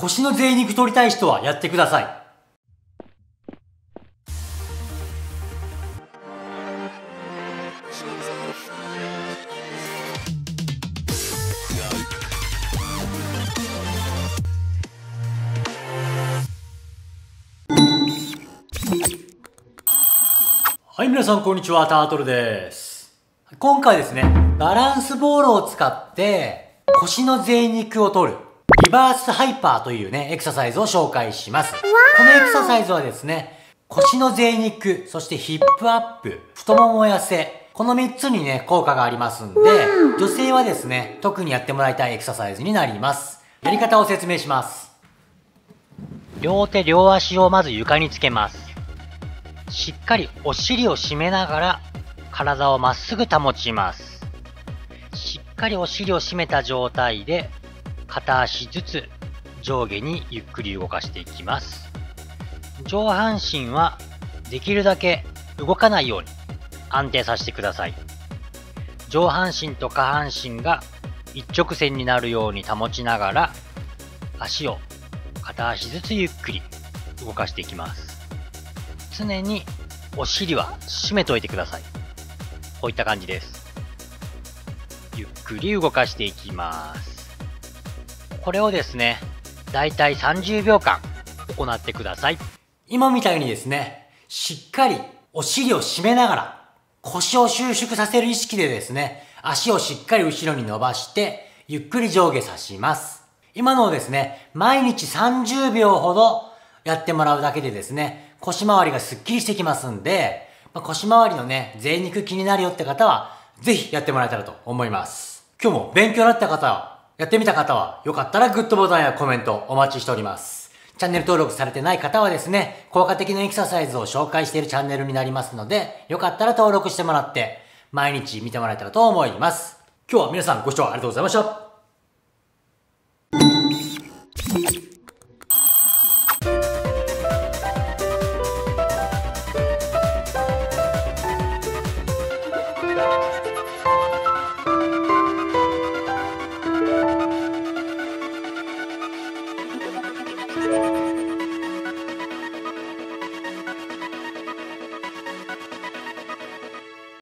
腰の贅肉取りたい人はやってください。はい、皆さんこんにちは、タートルです。今回ですね、バランスボールを使って腰の贅肉を取るリバースハイパーというね、エクササイズを紹介します。このエクササイズはですね、腰の贅肉、そしてヒップアップ、太もも痩せ、この3つにね、効果がありますんで、女性はですね、特にやってもらいたいエクササイズになります。やり方を説明します。両手両足をまず床につけます。しっかりお尻を締めながら体をまっすぐ保ちます。しっかりお尻を締めた状態で片足ずつ上下にゆっくり動かしていきます。上半身はできるだけ動かないように安定させてください。上半身と下半身が一直線になるように保ちながら足を片足ずつゆっくり動かしていきます。常にお尻は締めといてください。こういった感じです。ゆっくり動かしていきます。これをですね、だいたい30秒間行ってください。今みたいにですね、しっかりお尻を締めながら腰を収縮させる意識でですね、足をしっかり後ろに伸ばして、ゆっくり上下さします。今のをですね、毎日30秒ほどやってもらうだけでですね、腰回りがスッキリしてきますんで、まあ腰回りのね、贅肉気になるよって方は、ぜひやってもらえたらと思います。今日も勉強になった方は、やってみた方は、よかったらグッドボタンやコメントお待ちしております。チャンネル登録されてない方はですね、効果的なエクササイズを紹介しているチャンネルになりますので、よかったら登録してもらって、毎日見てもらえたらと思います。今日は皆さんご視聴ありがとうございました。